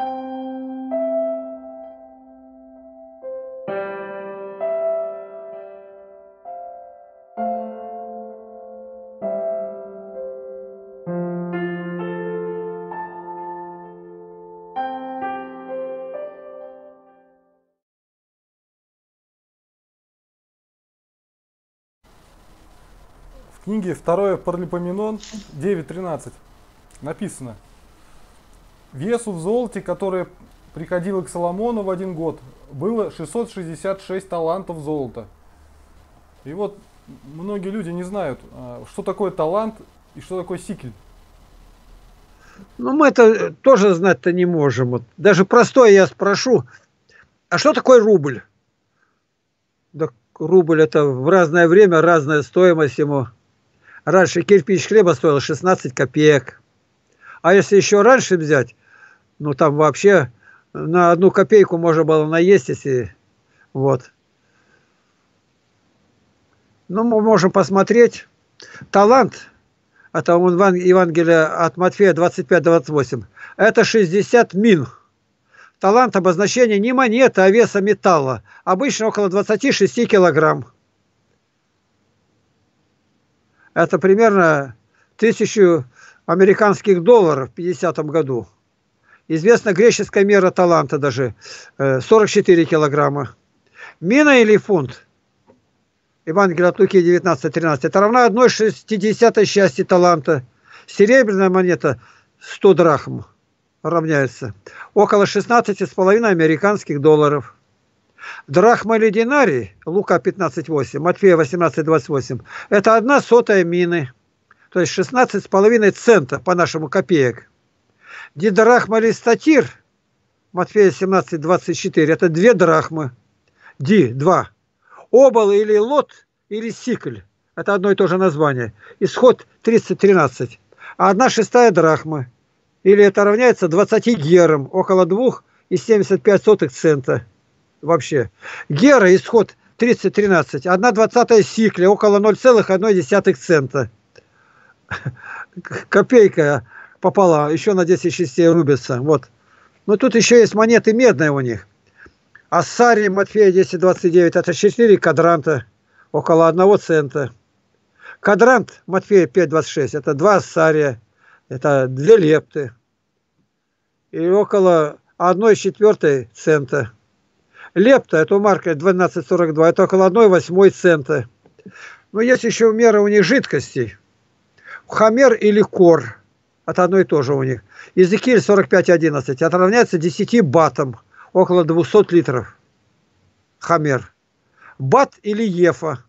В книге «Второе Паралипоменон» 9.13 написано Весу в золоте, которое приходило к Соломону в один год, было 666 талантов золота. И вот многие люди не знают, а, что такое талант и что такое сикль. Ну, мы это тоже знать-то не можем. Вот. Даже простое я спрошу, а что такое рубль? Да, рубль это в разное время разная стоимость ему. Раньше кирпич хлеба стоил 16 копеек. А если еще раньше взять, ну там вообще на одну копейку можно было наесть, если вот. Ну, мы можем посмотреть. Талант, это Евангелие от Матфея 25-28, это 60 мин. Талант обозначение не монеты, а веса металла. Обычно около 26 килограмм. Это примерно тысячу американских долларов в 50 году. Известна греческая мера таланта даже 44 э, килограмма. Мина или фунт? Евангелие от Луки 19.13. Это равна 1,60 части таланта. Серебряная монета 100 драхм равняется. Около 16,5 американских долларов. Драхма или динарий, Лука 15.8, Матфея 18.28, это одна сотая мины, то есть 16,5 цента по нашему копеек. Дидрахма или статир, Матфея 17.24, это две драхмы. Ди, два. Обол или лот или сикль, это одно и то же название. Исход 30.13, а одна шестая драхма, или это равняется 20 герам, около 2,75 цента вообще. Гера, исход 30-13, 1 двадцатая сикля, около 0,1 цента. Копейка попала, еще на 10 частей рубится. Вот. Но тут еще есть монеты медные у них. Ассари Матфея 10.29, это 4 кадранта, около 1 цента. Кадрант Матфея 5.26, это 2 ассария, это 2 лепты. И около 1 четвертой цента. Лепта, это марка 12,42, это около 1,8 цента. Но есть еще мера у них жидкостей. Хамер или кор, это одно и то же у них. Иезекииль 45,11, это равняется 10 батам, около 200 литров. Хамер. Бат или ефа,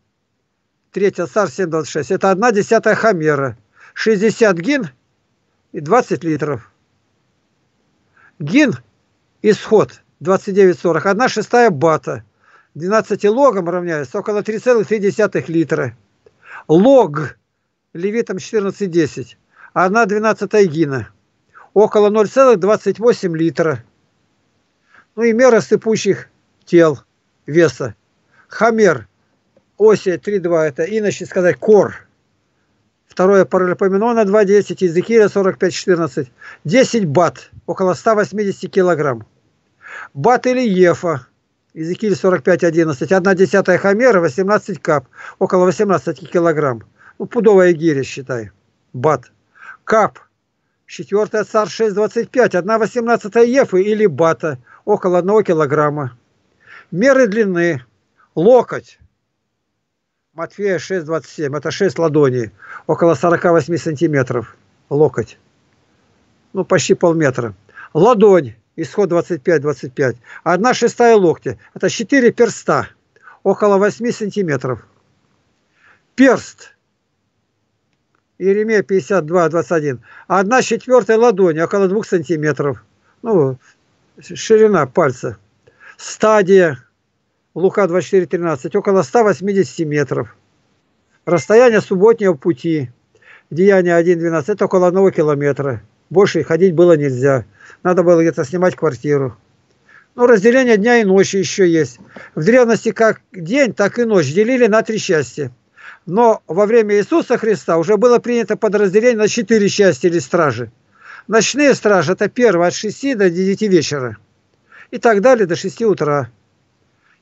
3 царь 7,26, это 1 десятая хамера. 60 гин и 20 литров. Гин, исход, 29,40. Одна шестая бата. 12 логом равняется около 3,3 литра. Лог левитам 14,10. Одна двенадцатая гина. Около 0,28 литра. Ну и мера сыпучих тел веса. Хамер. Оси 3,2 это иначе сказать кор. Второе паралипоменона 2,10. Иезекииля 45,14. 10 бат. Около 180 килограмм. Бат или Ефа, Иезекииль 45.11, 1 десятая хамера, 18 кап, около 18 килограмм. Ну, пудовая гиря, считай. Бат. Кап. Четвертая царь 6,25, 1 18 ефы или бата, около 1 килограмма. Меры длины. Локоть. Матфея 6,27, это 6 ладоней, около 48 сантиметров. Локоть. Ну, почти полметра. Ладонь исход 25-25. Одна шестая локтя. Это 4 перста, около 8 сантиметров. Перст. Иеремия 52-21. Одна четвертая ладонь, около 2 сантиметров. Ну, ширина пальца. Стадия. Лука 24-13. Около 180 метров. Расстояние субботнего пути. Деяние 1.12. Это около 1 километра. Больше ходить было нельзя. Надо было где-то снимать квартиру. Ну, разделение дня и ночи еще есть. В древности как день, так и ночь делили на три части. Но во время Иисуса Христа уже было принято подразделение на четыре части или стражи. Ночные стражи – это первое от 6 до 9 вечера. И так далее до 6 утра.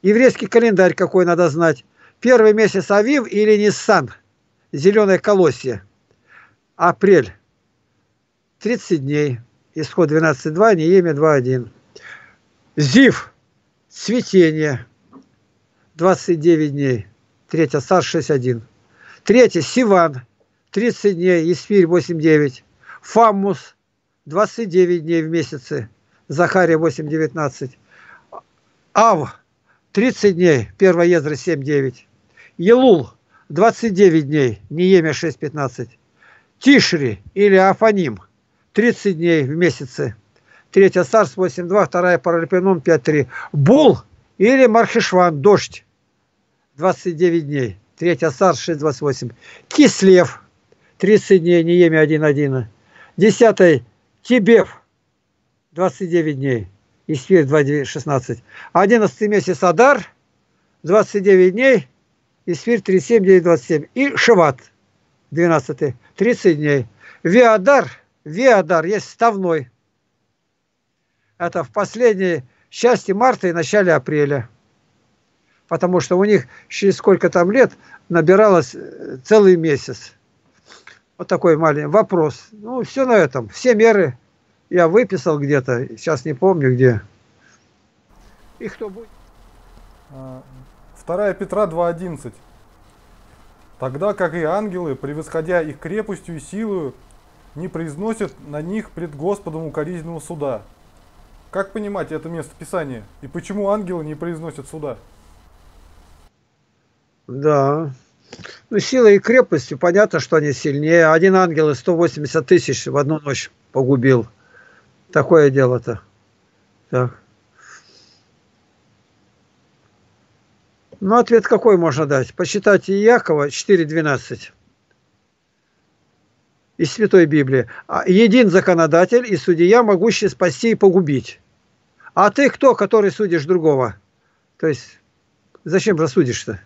Еврейский календарь какой надо знать. Первый месяц Авив или Ниссан. Зеленое колосье. Апрель. 30 дней. Исход 12.2, Неемия 2.1. Зив. Цветение. 29 дней. Третья Сар 6.1. Третье Сиван. 30 дней. Исфирь 8.9. Фаммус. 29 дней в месяце. Захария 8.19. Ав. 30 дней. 1 Ездра 7.9. Елул. 29 дней. Неемия 6.15. Тишри или Афаним. 30 дней в месяце. Третья Сарс 8.2, вторая Паралипенон 5.3. Бул или Мархишван, дождь. 29 дней. Третья Сарс 6.28. Кислев. 30 дней, Неемия 1.1. Десятый Тибев. 29 дней. Исфир 2.16. Одиннадцатый месяц Адар. 29 дней. Исфир 3.7, 9.27. И Шиват. 12. 30 дней. Виадар. Виадар есть ставной. Это в последней части марта и начале апреля. Потому что у них через сколько там лет набиралось э, целый месяц. Вот такой маленький вопрос. Ну, все на этом. Все меры я выписал где-то. Сейчас не помню где. И кто будет? 2 Петра 2.11. Тогда как и ангелы, превосходя их крепостью и силою, не произносят на них пред Господом укоризненного суда. Как понимать это место Писания? И почему ангелы не произносят суда? Да. Ну, силой и крепостью, понятно, что они сильнее. Один ангел и 180 тысяч в одну ночь погубил. Такое дело-то. Так. Ну, ответ какой можно дать? Посчитайте Иакова 4.12 из Святой Библии. «А един законодатель и судья, могущий спасти и погубить. А ты кто, который судишь другого? То есть, зачем рассудишь-то?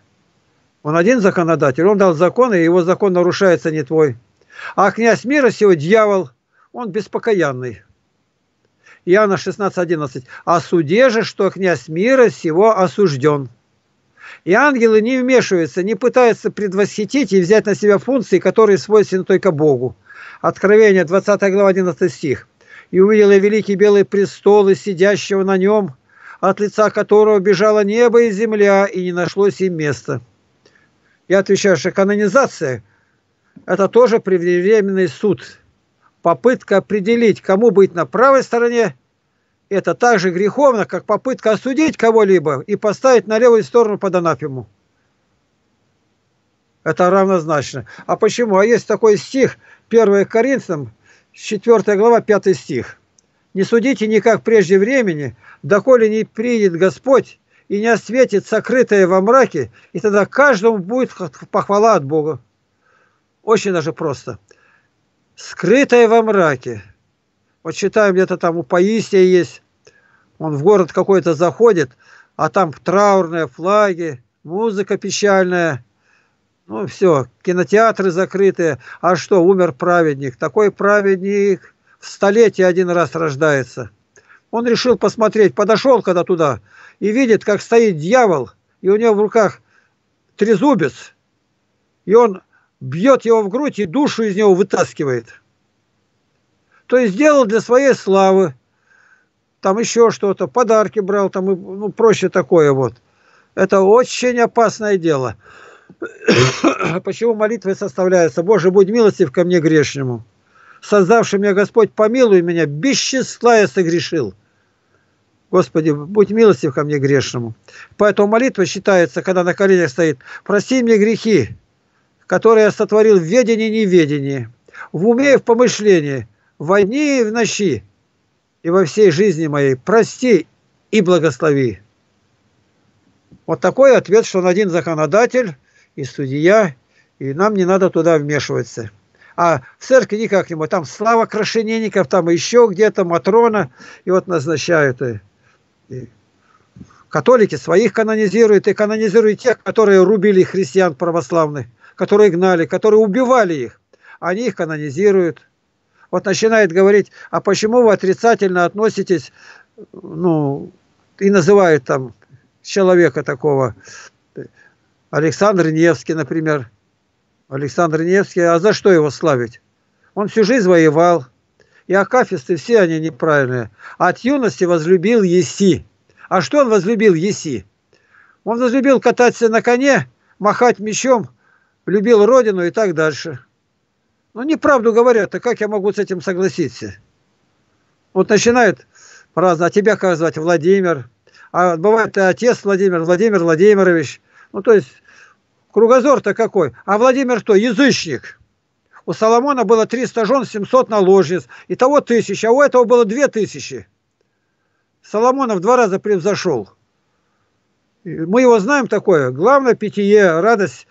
Он один законодатель, он дал закон, и его закон нарушается не твой. А князь мира сего, дьявол, он беспокаянный. Иоанна 16.11. «А суде же, что князь мира сего осужден». И ангелы не вмешиваются, не пытаются предвосхитить и взять на себя функции, которые свойственны только Богу. Откровение, 20 глава, 11 стих. «И увидел я великий белый престол и сидящего на нем, от лица которого бежало небо и земля, и не нашлось им места». Я отвечаю, что канонизация – это тоже преждевременный суд. Попытка определить, кому быть на правой стороне это так же греховно, как попытка осудить кого-либо и поставить на левую сторону под анафему. Это равнозначно. А почему? А есть такой стих, 1 Коринфянам, 4 глава, 5 стих. «Не судите никак прежде времени, доколе не придет Господь и не осветит сокрытое во мраке, и тогда каждому будет похвала от Бога». Очень даже просто. Скрытое во мраке. Вот читаем где-то там у Паисия есть, он в город какой-то заходит, а там траурные флаги, музыка печальная. Ну все, кинотеатры закрытые. А что, умер праведник. Такой праведник в столетие один раз рождается. Он решил посмотреть, подошел когда туда и видит, как стоит дьявол, и у него в руках трезубец, и он бьет его в грудь и душу из него вытаскивает. То есть сделал для своей славы, там еще что-то, подарки брал, там ну, проще такое вот. Это очень опасное дело. Почему молитвы составляются? Боже, будь милостив ко мне грешному. Создавший меня Господь, помилуй меня, без числа я согрешил. Господи, будь милостив ко мне грешному. Поэтому молитва считается, когда на коленях стоит, прости мне грехи, которые я сотворил в ведении и неведении, в уме и в помышлении, в дни и в ночи и во всей жизни моей прости и благослови. Вот такой ответ, что он один законодатель и судья, и нам не надо туда вмешиваться. А в церкви никак не Там слава крашенинников, там еще где-то Матрона, и вот назначают. Католики своих канонизируют, и канонизируют тех, которые рубили христиан православных, которые гнали, которые убивали их. Они их канонизируют. вот начинает говорить, а почему вы отрицательно относитесь, ну, и называют там человека такого, Александр Невский, например. Александр Невский, а за что его славить? Он всю жизнь воевал. И акафисты все они неправильные. От юности возлюбил Еси. А что он возлюбил Еси? Он возлюбил кататься на коне, махать мечом, любил родину и так дальше. Ну, неправду говорят, а как я могу с этим согласиться? Вот начинают праздно, а тебя как звать? Владимир. А бывает, отец Владимир, Владимир Владимирович. Ну, то есть, кругозор-то какой. А Владимир кто? Язычник. У Соломона было 300 жен, 700 наложниц. Итого тысяча, а у этого было 2000. Соломона в два раза превзошел. Мы его знаем такое. Главное питье, радость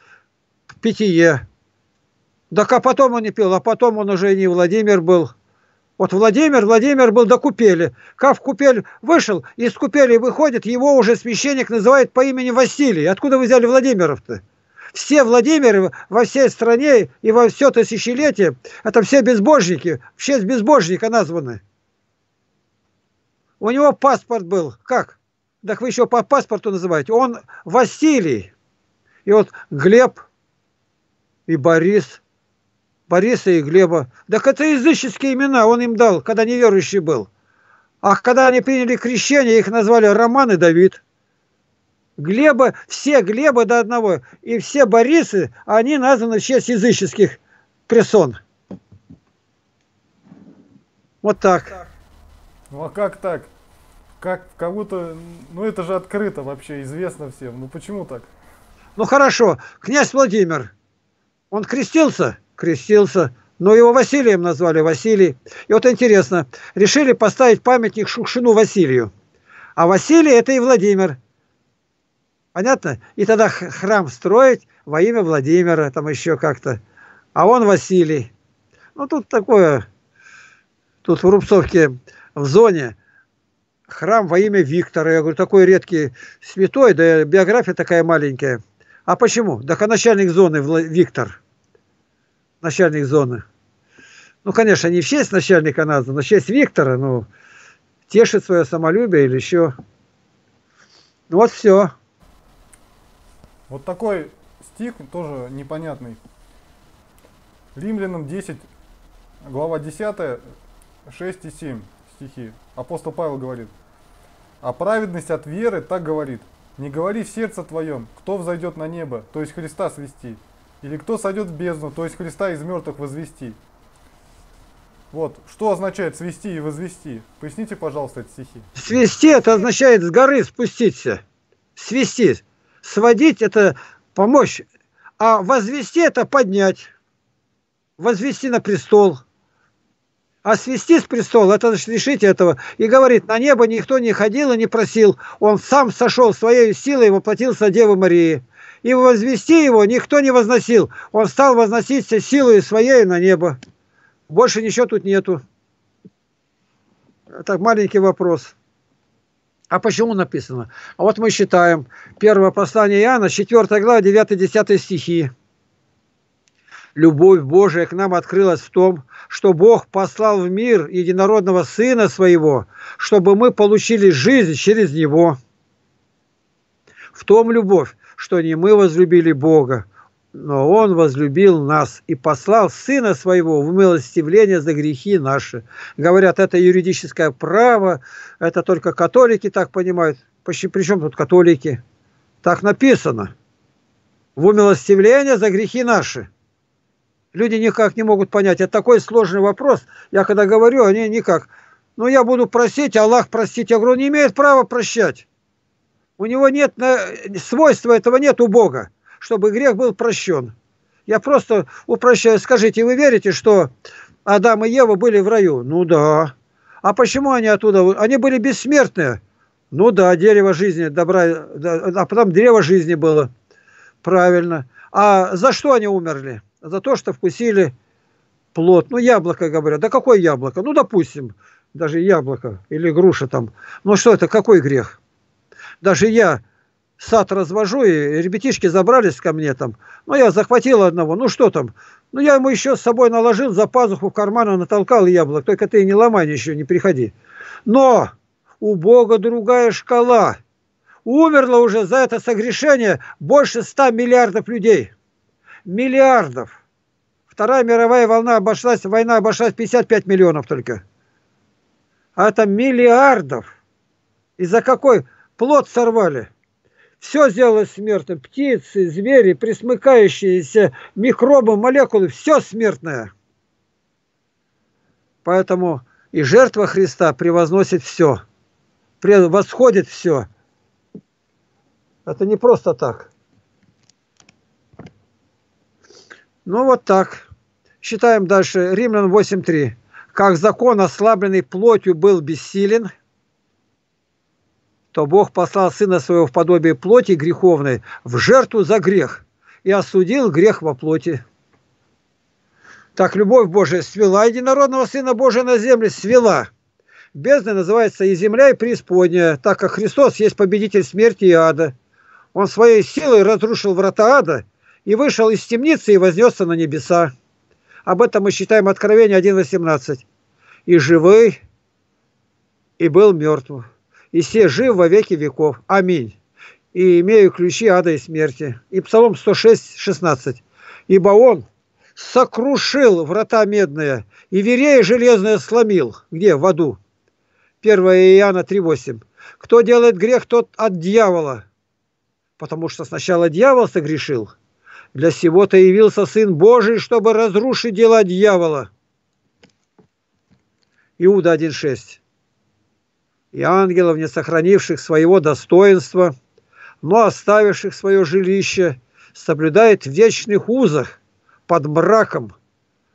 питье. Так а потом он не пил, а потом он уже не Владимир был. Вот Владимир, Владимир был до купели. Как купель вышел, из купели выходит, его уже священник называет по имени Василий. Откуда вы взяли Владимиров-то? Все Владимиры во всей стране и во все тысячелетие, это все безбожники, в честь безбожника названы. У него паспорт был. Как? Так вы еще по паспорту называете. Он Василий. И вот Глеб и Борис. Бориса и Глеба. Так это языческие имена он им дал, когда неверующий был. А когда они приняли крещение, их назвали Роман и Давид. Глеба, все Глеба до одного, и все Борисы, они названы в честь языческих персон. Вот так. Ну а как так? Как кого-то... Ну это же открыто вообще, известно всем. Ну почему так? Ну хорошо, князь Владимир, он крестился? Крестился. Но его Василием назвали, Василий. И вот интересно, решили поставить памятник Шукшину Василию. А Василий это и Владимир. Понятно? И тогда храм строить во имя Владимира, там еще как-то. А он Василий. Ну, тут такое, тут в Рубцовке, в зоне, храм во имя Виктора. Я говорю, такой редкий святой, да биография такая маленькая. А почему? Так а начальник зоны Виктор. Начальник зоны. Ну, конечно, не в честь начальника назван, но в честь Виктора, ну, тешит свое самолюбие или еще. Ну, вот все. Вот такой стих тоже непонятный. Римлянам 10, глава 10, 6 и 7 стихи. Апостол Павел говорит, а праведность от веры так говорит, не говори в сердце твоем, кто взойдет на небо, то есть Христа свести, или кто сойдет в бездну, то есть Христа из мертвых возвести. Вот, что означает свести и возвести? Поясните, пожалуйста, эти стихи. Свести это означает с горы спуститься. Свести. Сводить – это помочь, а возвести – это поднять. Возвести на престол. А свести с престола – это значит лишить этого. И говорит, на небо никто не ходил и не просил. Он сам сошел своей силой и воплотился Девы Марии. И возвести его никто не возносил. Он стал возноситься силой своей на небо. Больше ничего тут нету. Так, маленький вопрос. А почему написано? А вот мы считаем. Первое послание Иоанна, 4 глава, 9-10 стихи. Любовь Божия к нам открылась в том, что Бог послал в мир единородного Сына Своего, чтобы мы получили жизнь через Него. В том любовь, что не мы возлюбили Бога, но Он возлюбил нас и послал Сына Своего в милостивление за грехи наши. Говорят, это юридическое право, это только католики так понимают. Причем тут католики? Так написано. В умилостивление за грехи наши. Люди никак не могут понять. Это такой сложный вопрос. Я когда говорю, они никак. Ну, я буду просить, Аллах простить. Я говорю, он не имеет права прощать. У него нет свойства этого нет у Бога чтобы грех был прощен. Я просто упрощаю. Скажите, вы верите, что Адам и Ева были в раю? Ну да. А почему они оттуда? Они были бессмертные. Ну да, дерево жизни, добра, а потом древо жизни было. Правильно. А за что они умерли? За то, что вкусили плод. Ну, яблоко, говорят. Да какое яблоко? Ну, допустим, даже яблоко или груша там. Ну, что это, какой грех? Даже я сад развожу, и ребятишки забрались ко мне там. Ну, я захватил одного, ну что там? Ну, я ему еще с собой наложил, за пазуху в карман натолкал яблок. Только ты не ломай еще, не приходи. Но у Бога другая шкала. Умерло уже за это согрешение больше 100 миллиардов людей. Миллиардов. Вторая мировая волна обошлась, война обошлась 55 миллионов только. А это миллиардов. И за какой плод сорвали? Все сделалось смертным. Птицы, звери, присмыкающиеся, микробы, молекулы, все смертное. Поэтому и жертва Христа превозносит все, превосходит все. Это не просто так. Ну вот так. Считаем дальше. Римлян 8.3. Как закон, ослабленный плотью, был бессилен, то Бог послал Сына Своего в подобие плоти греховной в жертву за грех и осудил грех во плоти. Так любовь Божия свела единородного Сына Божия на земле, свела. Бездна называется и земля, и преисподняя, так как Христос есть победитель смерти и ада. Он своей силой разрушил врата ада и вышел из темницы и вознесся на небеса. Об этом мы считаем Откровение 1.18. «И живой, и был мертв, и все жив во веки веков. Аминь. И имею ключи ада и смерти». И Псалом 106.16. «Ибо он сокрушил врата медные, и верея железное сломил». Где? В аду. 1 Иоанна 3.8. «Кто делает грех, тот от дьявола». Потому что сначала дьявол согрешил – для сего-то явился Сын Божий, чтобы разрушить дела дьявола. Иуда 1.6. И ангелов, не сохранивших своего достоинства, но оставивших свое жилище, соблюдает в вечных узах под мраком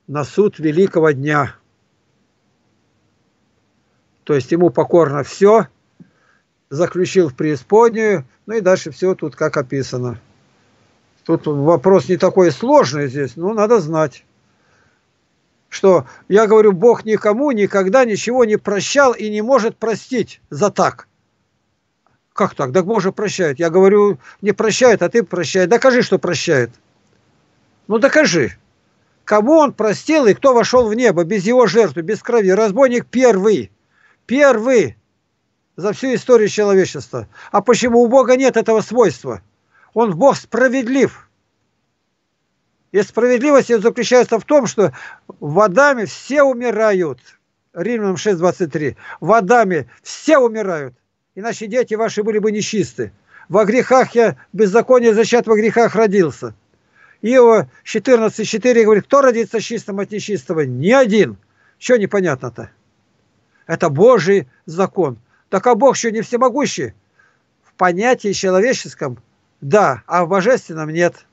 на суд великого дня. То есть ему покорно все, заключил в преисподнюю, ну и дальше все тут как описано. Тут вопрос не такой сложный здесь, но надо знать, что я говорю, Бог никому никогда ничего не прощал и не может простить за так. Как так? Так Бог же прощает. Я говорю, не прощает, а ты прощает. Докажи, что прощает. Ну докажи. Кому он простил и кто вошел в небо без его жертвы, без крови? Разбойник первый. Первый за всю историю человечества. А почему у Бога нет этого свойства? Он Бог справедлив. И справедливость заключается в том, что водами все умирают. Римлянам 6.23. Водами все умирают. Иначе дети ваши были бы нечисты. Во грехах я, беззаконие зачат во грехах родился. Иова 14.4 говорит, кто родится чистым от нечистого? Ни один. Что непонятно-то? Это Божий закон. Так а Бог еще не всемогущий. В понятии человеческом да, а в божественном нет.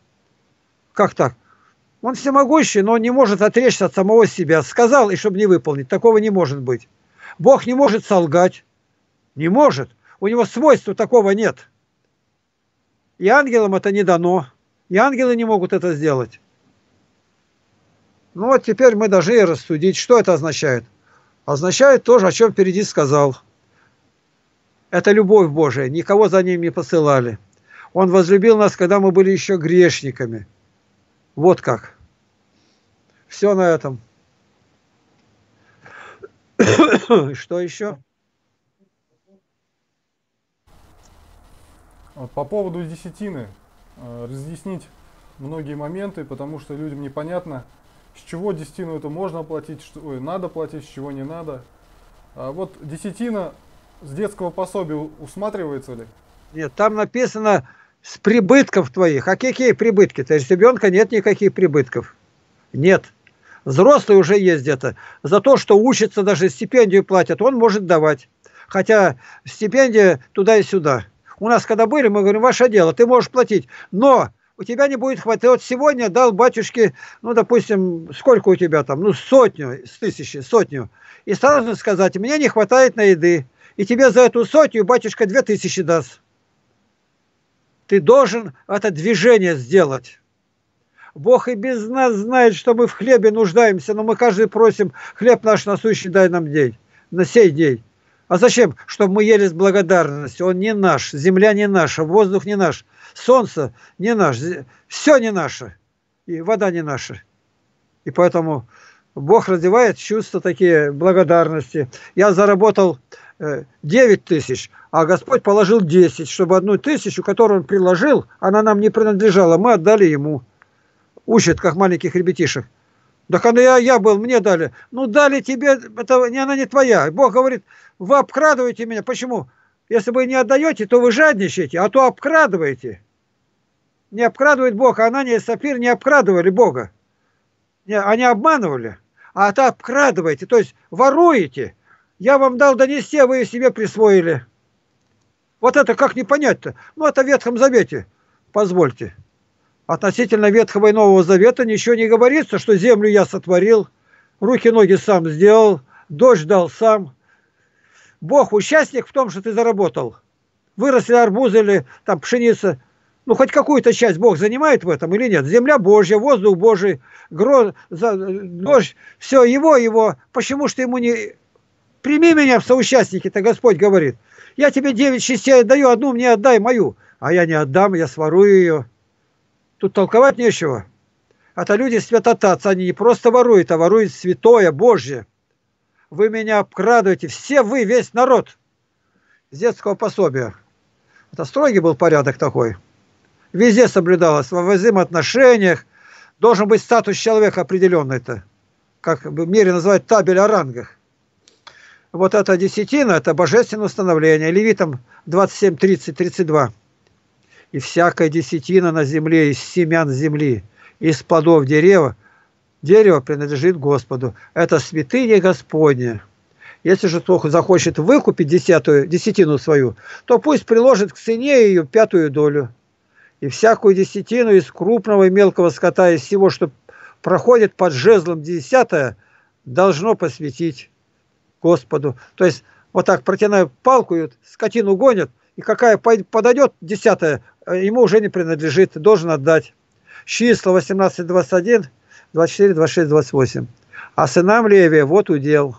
Как так? Он всемогущий, но не может отречься от самого себя. Сказал, и чтобы не выполнить. Такого не может быть. Бог не может солгать. Не может. У него свойства такого нет. И ангелам это не дано. И ангелы не могут это сделать. Ну вот теперь мы должны рассудить, что это означает. Означает то же, о чем впереди сказал. Это любовь Божия. Никого за ним не посылали. Он возлюбил нас, когда мы были еще грешниками. Вот как. Все на этом. Что еще? По поводу десятины. Э, разъяснить многие моменты, потому что людям непонятно, с чего десятину это можно платить, что ой, надо платить, с чего не надо. А вот десятина с детского пособия усматривается ли? Нет, там написано с прибытков твоих. А какие прибытки? То есть ребенка нет никаких прибытков. Нет. Взрослый уже есть где-то. За то, что учится, даже стипендию платят, он может давать. Хотя стипендия туда и сюда. У нас когда были, мы говорим, ваше дело, ты можешь платить. Но у тебя не будет хватать. Вот сегодня дал батюшке, ну, допустим, сколько у тебя там? Ну, сотню, с тысячи, сотню. И сразу сказать, мне не хватает на еды. И тебе за эту сотню батюшка две тысячи даст. Ты должен это движение сделать. Бог и без нас знает, что мы в хлебе нуждаемся, но мы каждый просим, хлеб наш насущный дай нам день, на сей день. А зачем? Чтобы мы ели с благодарностью. Он не наш, земля не наша, воздух не наш, солнце не наш, все не наше, и вода не наша. И поэтому Бог развивает чувства такие благодарности. Я заработал 9 э, тысяч, а Господь положил 10, чтобы одну тысячу, которую Он приложил, она нам не принадлежала, мы отдали Ему. Учат, как маленьких ребятишек. Да когда я, я был, мне дали. Ну, дали тебе, это не, она не твоя. Бог говорит, вы обкрадываете меня. Почему? Если вы не отдаете, то вы жадничаете, а то обкрадываете. Не обкрадывает Бог, а Анания и Сапир не обкрадывали Бога. Не, они обманывали, а то обкрадываете, то есть воруете. Я вам дал донести, а вы себе присвоили. Вот это как не понять-то? Ну, это в Ветхом Завете, позвольте. Относительно Ветхого и Нового Завета ничего не говорится, что землю я сотворил, руки-ноги сам сделал, дождь дал сам. Бог участник в том, что ты заработал. Выросли арбузы или там пшеница. Ну, хоть какую-то часть Бог занимает в этом или нет? Земля Божья, воздух Божий, гроз, дождь, все его, его. Почему что ему не... Прими меня в соучастники-то, Господь говорит. Я тебе девять частей отдаю, одну мне отдай, мою. А я не отдам, я сворую ее. Тут толковать нечего. Это люди святотатцы, они не просто воруют, а воруют святое, Божье. Вы меня обкрадываете, все вы, весь народ. С детского пособия. Это строгий был порядок такой. Везде соблюдалось, во взаимоотношениях. Должен быть статус человека определенный-то. Как в мире называют табель о рангах. Вот эта десятина, это божественное установление. Левитам 27, 30, 32 и всякая десятина на земле из семян земли, из плодов дерева, дерево принадлежит Господу. Это святыня Господня. Если же кто захочет выкупить десятую, десятину свою, то пусть приложит к цене ее пятую долю. И всякую десятину из крупного и мелкого скота, из всего, что проходит под жезлом десятое, должно посвятить Господу. То есть вот так протянуя палку, скотину гонят, и какая подойдет десятая, ему уже не принадлежит, должен отдать. Числа 18, 21, 24, 26, 28. А сынам Левия вот удел.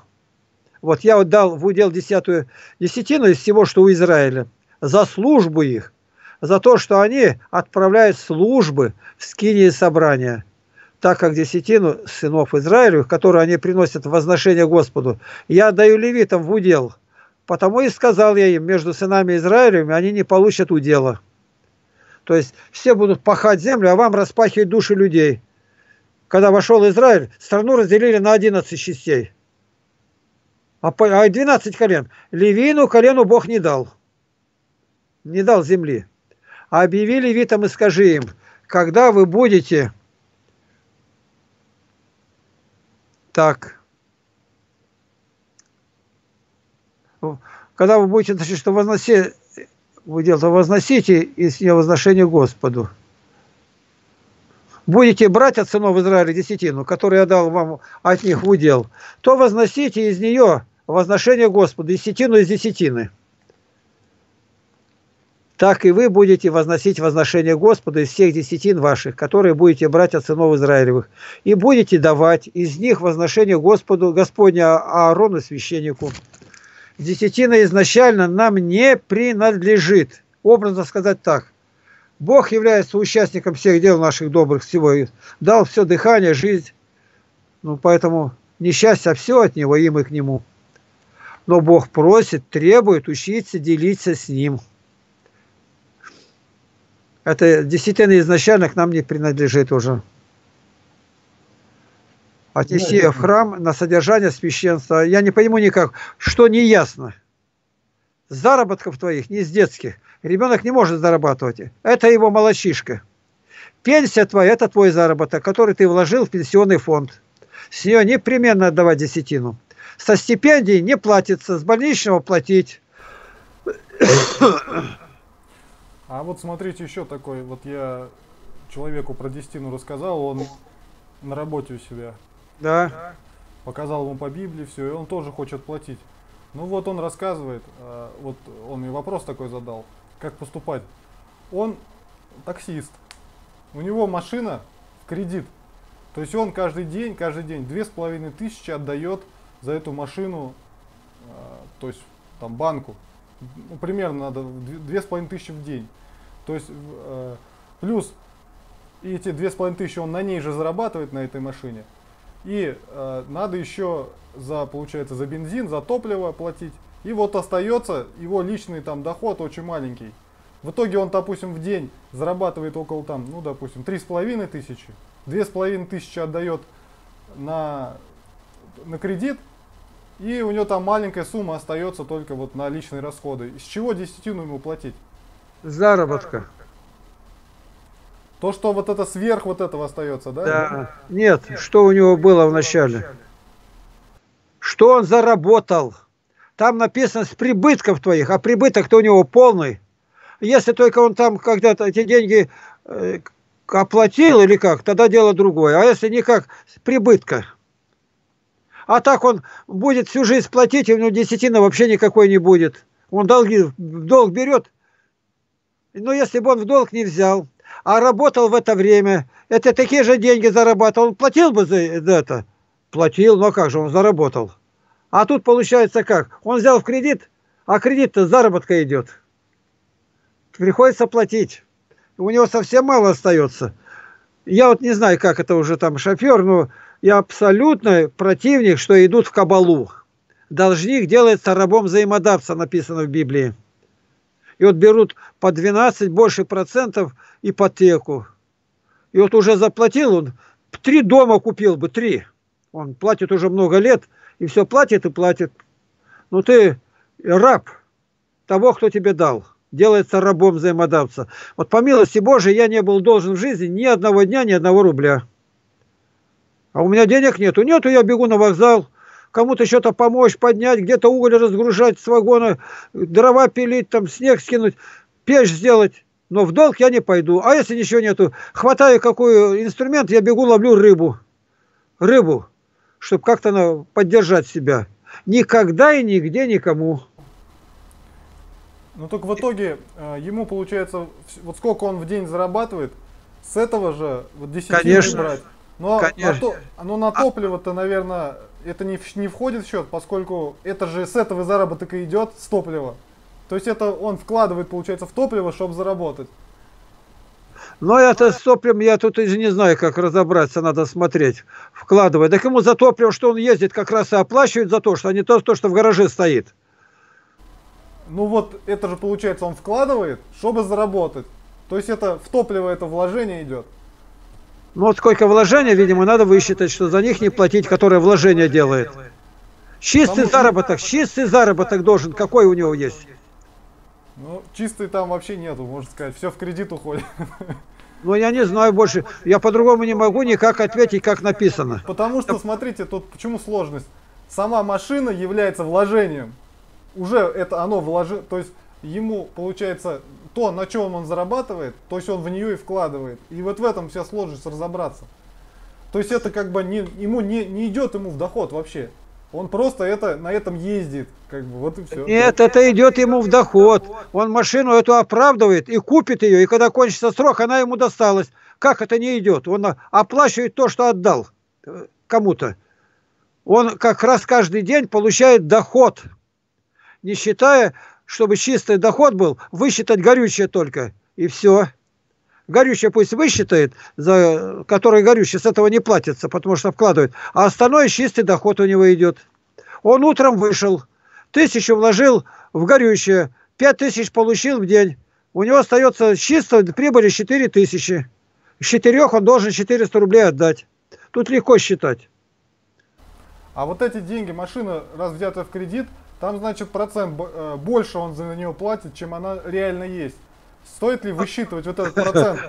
Вот я отдал в удел десятую десятину из всего, что у Израиля, за службу их, за то, что они отправляют службы в скинии собрания, так как десятину сынов Израилевых, которые они приносят в возношение Господу, я отдаю левитам в удел – Потому и сказал я им, между сынами Израилевыми они не получат удела. То есть все будут пахать землю, а вам распахивать души людей. Когда вошел Израиль, страну разделили на 11 частей. А 12 а колен. Левину колену Бог не дал. Не дал земли. А объяви левитам и скажи им, когда вы будете так когда вы будете значит, что возносить, вы делаете, возносите из нее возношение Господу. Будете брать от сынов Израиля десятину, которую я дал вам от них в удел, то возносите из нее возношение Господу, десятину из десятины. Так и вы будете возносить возношение Господу из всех десятин ваших, которые будете брать от сынов Израилевых, и будете давать из них возношение Господу, Господня Аарону, священнику десятина изначально нам не принадлежит. Образно сказать так. Бог является участником всех дел наших добрых всего. Дал все дыхание, жизнь. Ну, поэтому несчастье все от Него, и мы к Нему. Но Бог просит, требует учиться делиться с Ним. Это десятина изначально к нам не принадлежит уже отнести в храм на содержание священства. Я не пойму никак, что не ясно. Заработков твоих не с детских. Ребенок не может зарабатывать. Это его молочишка. Пенсия твоя – это твой заработок, который ты вложил в пенсионный фонд. С нее непременно отдавать десятину. Со стипендий не платится, с больничного платить. А вот смотрите еще такой, вот я человеку про десятину рассказал, он на работе у себя да. Показал ему по Библии все, и он тоже хочет платить. Ну вот он рассказывает, а, вот он мне вопрос такой задал, как поступать. Он таксист, у него машина в кредит. То есть он каждый день, каждый день две с половиной тысячи отдает за эту машину, а, то есть там банку, ну, примерно надо две с половиной тысячи в день. То есть э, плюс эти две с половиной тысячи он на ней же зарабатывает на этой машине. И э, надо еще за, получается, за бензин, за топливо платить. И вот остается его личный там доход очень маленький. В итоге он, допустим, в день зарабатывает около там, ну, допустим, три с половиной тысячи. Две с половиной тысячи отдает на, на кредит, и у него там маленькая сумма остается только вот на личные расходы. С чего десятину ему платить? Заработка. То, что вот это сверх вот этого остается, да? Да. Нет, что у него было в начале? Что он заработал? Там написано с прибытков твоих, а прибыток-то у него полный. Если только он там когда-то эти деньги э, оплатил или как, тогда дело другое. А если никак, прибытка. А так он будет всю жизнь платить, и у него десятина вообще никакой не будет. Он долги, долг берет. Но если бы он в долг не взял, а работал в это время, это такие же деньги зарабатывал, платил бы за это? Платил, но как же он заработал? А тут получается как? Он взял в кредит, а кредит-то заработка идет. Приходится платить. У него совсем мало остается. Я вот не знаю, как это уже там шофер, но я абсолютно противник, что идут в кабалу. Должник делается рабом взаимодавца, написано в Библии. И вот берут по 12 больше процентов ипотеку. И вот уже заплатил он, три дома купил бы, три. Он платит уже много лет, и все платит и платит. Ну ты раб того, кто тебе дал. Делается рабом взаимодавца. Вот по милости Божией я не был должен в жизни ни одного дня, ни одного рубля. А у меня денег нету. Нету, я бегу на вокзал, кому-то что-то помочь, поднять, где-то уголь разгружать с вагона, дрова пилить, там снег скинуть, печь сделать. Но в долг я не пойду. А если ничего нету, хватаю какой инструмент, я бегу, ловлю рыбу. Рыбу, чтобы как-то поддержать себя. Никогда и нигде никому. Ну только в итоге э, ему получается, вот сколько он в день зарабатывает, с этого же вот 10 Конечно. брать. Но Конечно. на, то, но на топливо-то, наверное, это не, не входит в счет, поскольку это же с этого заработок и идет, с топлива. То есть это он вкладывает, получается, в топливо, чтобы заработать. Но это с топливом, я тут и не знаю, как разобраться, надо смотреть, вкладывать. Так ему за топливо, что он ездит, как раз и оплачивает за то, что а не то что в гараже стоит. Ну вот, это же получается, он вкладывает, чтобы заработать. То есть это в топливо это вложение идет. Ну вот сколько вложения, видимо, надо высчитать, что за них не платить, которое вложение делает. Чистый заработок, чистый заработок должен, какой у него есть? Ну, чистый там вообще нету, можно сказать, все в кредит уходит. Ну, я не знаю больше, я по-другому не могу никак ответить, как написано. Потому что, смотрите, тут почему сложность? Сама машина является вложением. Уже это оно вложи, то есть ему, получается, то, на чем он зарабатывает, то есть он в нее и вкладывает. И вот в этом вся сложность разобраться. То есть это как бы не, ему не, не идет ему в доход вообще. Он просто это, на этом ездит, как бы, вот и все. Нет, это идет ему в доход. Он машину эту оправдывает и купит ее, и когда кончится срок, она ему досталась. Как это не идет? Он оплачивает то, что отдал э, кому-то. Он как раз каждый день получает доход, не считая чтобы чистый доход был, высчитать горючее только. И все. Горючее пусть высчитает, за который горючее с этого не платится, потому что вкладывает. А остальное чистый доход у него идет. Он утром вышел, тысячу вложил в горючее, пять тысяч получил в день. У него остается чисто прибыли 4 тысячи. С четырех он должен 400 рублей отдать. Тут легко считать. А вот эти деньги, машина, раз взята в кредит, там, значит, процент э, больше он за нее платит, чем она реально есть. Стоит ли высчитывать вот этот процент?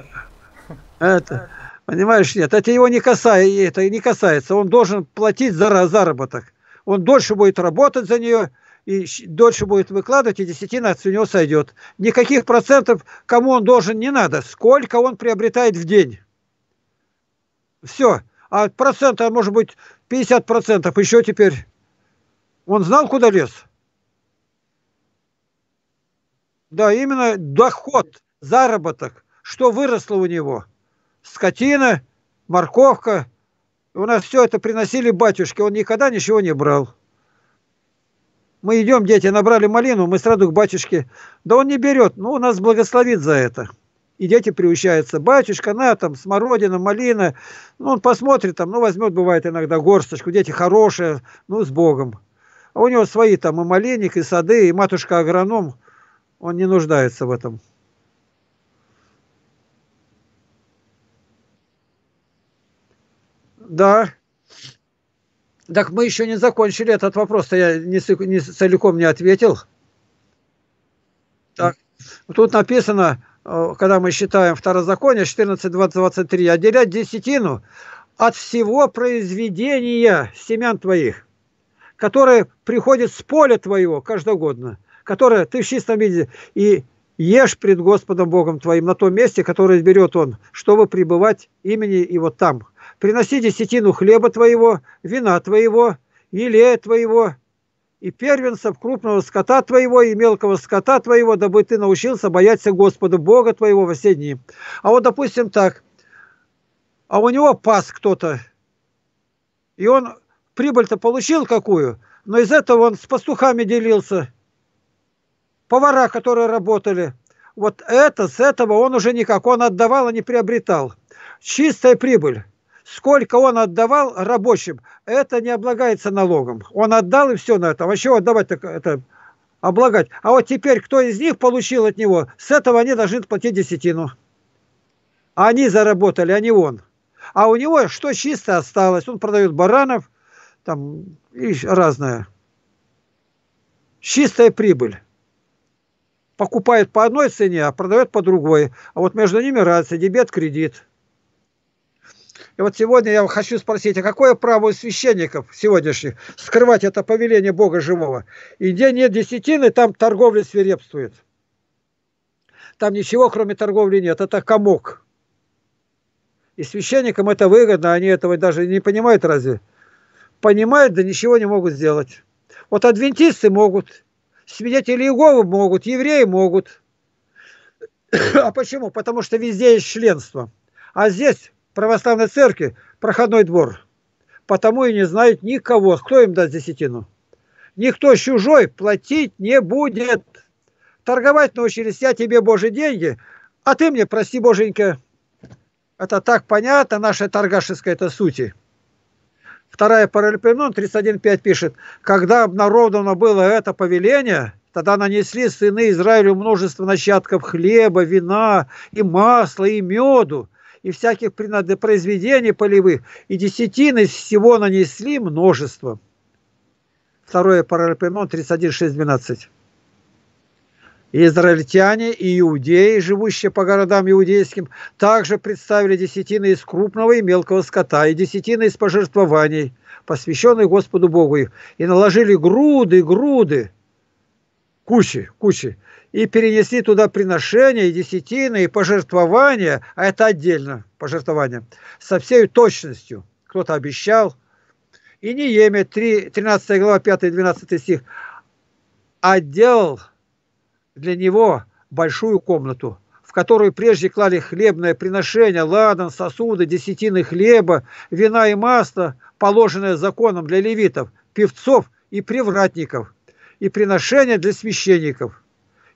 Это, понимаешь, нет, это его не касается, это не касается. Он должен платить за заработок. Он дольше будет работать за нее, и дольше будет выкладывать, и десятина от него сойдет. Никаких процентов кому он должен не надо. Сколько он приобретает в день. Все. А процента может быть 50 процентов. Еще теперь он знал, куда лез? Да, именно доход, заработок, что выросло у него. Скотина, морковка. У нас все это приносили батюшки, он никогда ничего не брал. Мы идем, дети, набрали малину, мы сразу к батюшке. Да он не берет, ну, нас благословит за это. И дети приучаются. Батюшка, на, там, смородина, малина. Ну, он посмотрит, там, ну, возьмет, бывает, иногда горсточку. Дети хорошие, ну, с Богом. А у него свои там и малинник, и сады, и матушка-агроном. Он не нуждается в этом. Да. Так мы еще не закончили этот вопрос, я не, не целиком не ответил. Так. Тут написано, э, когда мы считаем второзаконие 14.23, отделять десятину от всего произведения семян твоих, которое приходит с поля твоего каждогодно, которое ты в чистом виде, и ешь пред Господом Богом твоим на том месте, которое изберет Он, чтобы пребывать имени Его там приноси десятину хлеба твоего, вина твоего, елея твоего, и первенцев крупного скота твоего и мелкого скота твоего, дабы ты научился бояться Господа Бога твоего во все дни. А вот, допустим, так, а у него пас кто-то, и он прибыль-то получил какую, но из этого он с пастухами делился, повара, которые работали. Вот это, с этого он уже никак, он отдавал, а не приобретал. Чистая прибыль сколько он отдавал рабочим, это не облагается налогом. Он отдал и все на это. А чего отдавать так это облагать? А вот теперь кто из них получил от него, с этого они должны платить десятину. Они заработали, а не он. А у него что чисто осталось? Он продает баранов, там и разное. Чистая прибыль. Покупает по одной цене, а продает по другой. А вот между ними разница, дебет, кредит. И вот сегодня я хочу спросить, а какое право у священников сегодняшних скрывать это повеление Бога живого? И где нет десятины, там торговля свирепствует. Там ничего, кроме торговли, нет. Это комок. И священникам это выгодно, они этого даже не понимают разве? Понимают, да ничего не могут сделать. Вот адвентисты могут, свидетели Иеговы могут, евреи могут. А почему? Потому что везде есть членство. А здесь православной церкви проходной двор. Потому и не знают никого, кто им даст десятину. Никто чужой платить не будет. Торговать научились, я тебе, Божьи, деньги, а ты мне, прости, Боженька. Это так понятно, наша торгашеская это сути. Вторая Паралипоменон 31.5 пишет, когда обнародовано было это повеление, тогда нанесли сыны Израилю множество начатков хлеба, вина и масла, и меду, и всяких произведений полевых, и десятины всего нанесли множество. Второе Паралипоменон 31.6.12. Израильтяне и иудеи, живущие по городам иудейским, также представили десятины из крупного и мелкого скота и десятины из пожертвований, посвященных Господу Богу, и наложили груды, груды, кучи, кучи, и перенесли туда приношения, и десятины, и пожертвования, а это отдельно, пожертвования, со всей точностью. Кто-то обещал. И не Неемия, 3, 13 глава, 5-12 стих, отделал для него большую комнату, в которую прежде клали хлебное приношение, ладан, сосуды, десятины хлеба, вина и масла, положенное законом для левитов, певцов и привратников, и приношения для священников –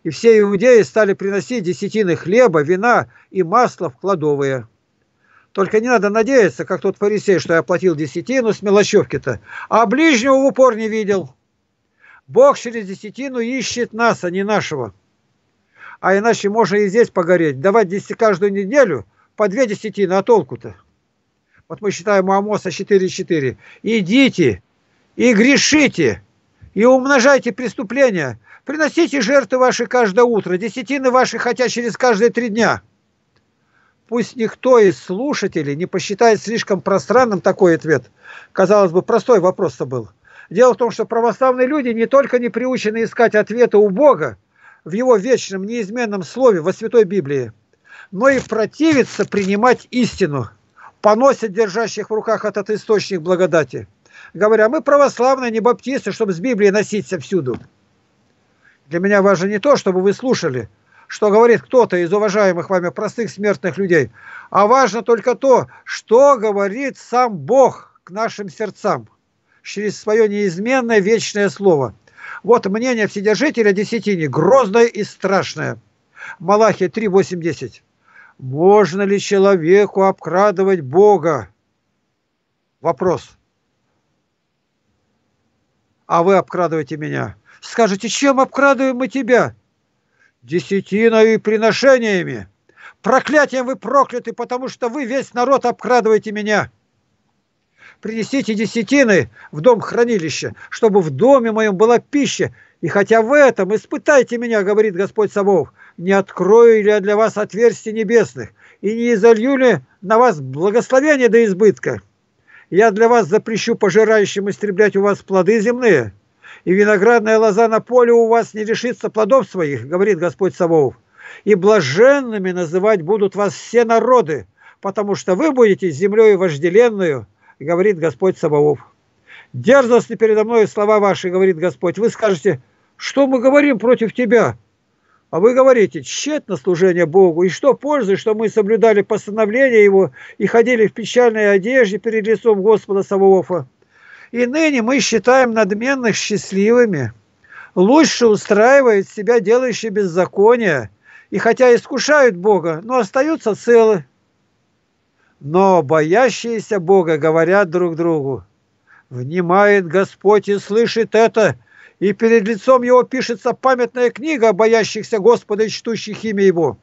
и все иудеи стали приносить десятины хлеба, вина и масла в кладовые. Только не надо надеяться, как тот фарисей, что я платил десятину с мелочевки-то, а ближнего в упор не видел. Бог через десятину ищет нас, а не нашего. А иначе можно и здесь погореть. Давать десять каждую неделю по две десятины, а толку-то? Вот мы считаем у Амоса 4.4. Идите и грешите, и умножайте преступления, Приносите жертвы ваши каждое утро, десятины ваши хотя через каждые три дня. Пусть никто из слушателей не посчитает слишком пространным такой ответ. Казалось бы, простой вопрос-то был. Дело в том, что православные люди не только не приучены искать ответы у Бога в его вечном неизменном слове во Святой Библии, но и противятся принимать истину, поносят держащих в руках этот источник благодати. Говоря, мы православные, не баптисты, чтобы с Библией носиться всюду. Для меня важно не то, чтобы вы слушали, что говорит кто-то из уважаемых вами простых смертных людей, а важно только то, что говорит сам Бог к нашим сердцам через свое неизменное вечное слово. Вот мнение Вседержителя десятини, грозное и страшное. Малахия 3, 8, 10. Можно ли человеку обкрадывать Бога? Вопрос. А вы обкрадываете меня. Скажете, чем обкрадываем мы тебя? Десятиной и приношениями. Проклятием вы прокляты, потому что вы весь народ обкрадываете меня принесите десятины в дом хранилища, чтобы в доме моем была пища, и хотя в этом испытайте меня, говорит Господь Савов, не открою ли я для вас отверстий небесных, и не изолью ли на вас благословение до избытка. Я для вас запрещу пожирающим истреблять у вас плоды земные, и виноградная лоза на поле у вас не лишится плодов своих, говорит Господь Савов. И блаженными называть будут вас все народы, потому что вы будете землей вожделенную, говорит Господь Саваоф. Дерзостны передо мной слова ваши, говорит Господь. Вы скажете, что мы говорим против тебя? А вы говорите, тщетно служение Богу, и что пользы, что мы соблюдали постановления Его и ходили в печальной одежде перед лицом Господа Саваофа. И ныне мы считаем надменных счастливыми. Лучше устраивает себя делающие беззакония, и хотя искушают Бога, но остаются целы. Но боящиеся Бога говорят друг другу, «Внимает Господь и слышит это, и перед лицом Его пишется памятная книга о боящихся Господа и чтущих имя Его.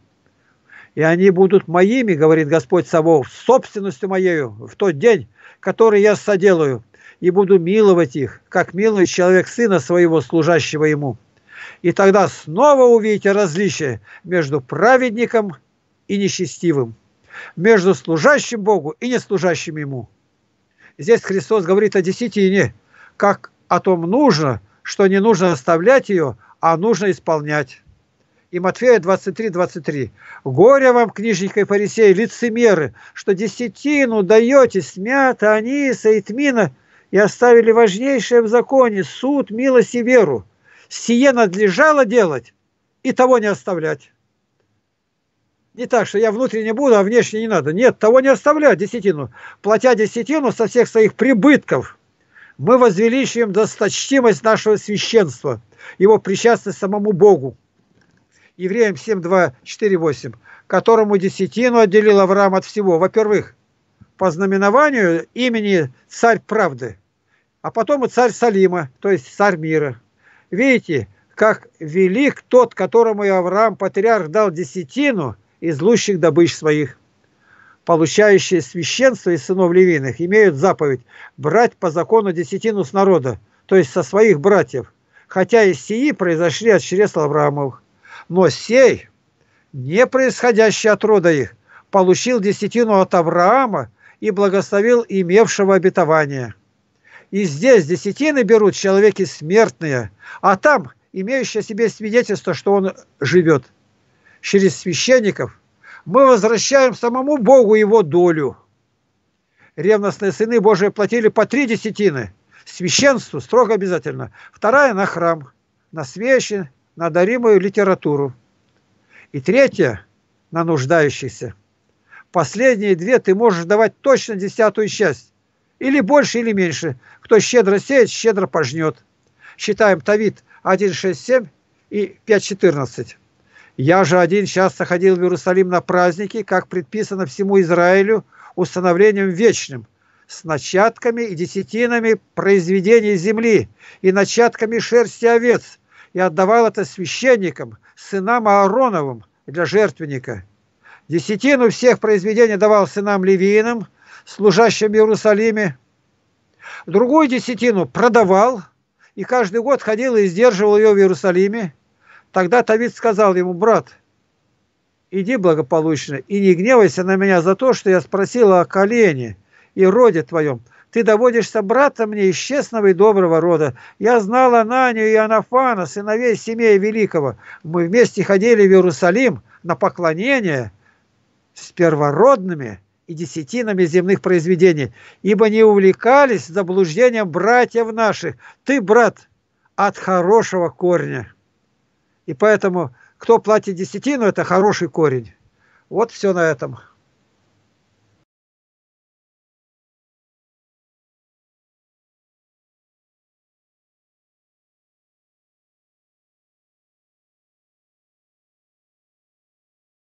И они будут моими, говорит Господь Савов, собственностью моею в тот день, который я соделаю, и буду миловать их, как милует человек сына своего, служащего ему. И тогда снова увидите различие между праведником и нечестивым между служащим Богу и неслужащим Ему. Здесь Христос говорит о десятине, как о том нужно, что не нужно оставлять ее, а нужно исполнять. И Матфея 23, 23. «Горе вам, книжники и фарисеи, лицемеры, что десятину даете смята, аниса и тмина, и оставили важнейшее в законе – суд, милость и веру. Сие надлежало делать и того не оставлять». Не так, что я внутренне буду, а внешне не надо. Нет, того не оставлять десятину. Платя десятину со всех своих прибытков, мы возвеличиваем досточтимость нашего священства, его причастность самому Богу. Евреям 7, 2, 4, 8, которому десятину отделил Авраам от всего. Во-первых, по знаменованию имени царь правды, а потом и царь Салима, то есть царь мира. Видите, как велик тот, которому Авраам, патриарх, дал десятину – из лучших добыч своих. Получающие священство из сынов Левиных имеют заповедь брать по закону десятину с народа, то есть со своих братьев, хотя и сии произошли от чресла Авраамовых. Но сей, не происходящий от рода их, получил десятину от Авраама и благословил имевшего обетование. И здесь десятины берут человеки смертные, а там имеющие себе свидетельство, что он живет – через священников, мы возвращаем самому Богу его долю. Ревностные сыны Божии платили по три десятины. Священству строго обязательно. Вторая на храм, на свечи, на даримую литературу. И третья на нуждающихся. Последние две ты можешь давать точно десятую часть. Или больше, или меньше. Кто щедро сеет, щедро пожнет. Считаем Тавит 1.6.7 и 5.14. Я же один часто ходил в Иерусалим на праздники, как предписано всему Израилю, установлением вечным, с начатками и десятинами произведений земли и начатками шерсти овец, и отдавал это священникам, сынам Аароновым для жертвенника. Десятину всех произведений давал сынам Левиинам, служащим в Иерусалиме. Другую десятину продавал, и каждый год ходил и сдерживал ее в Иерусалиме. Тогда Тавид сказал ему, брат, иди благополучно и не гневайся на меня за то, что я спросила о колене и роде твоем. Ты доводишься брата мне из честного и доброго рода. Я знала Наню и Анафана, сыновей семей Великого. Мы вместе ходили в Иерусалим на поклонение с первородными и десятинами земных произведений, ибо не увлекались заблуждением братьев наших. Ты, брат, от хорошего корня. И поэтому, кто платит десятину, это хороший корень. Вот все на этом.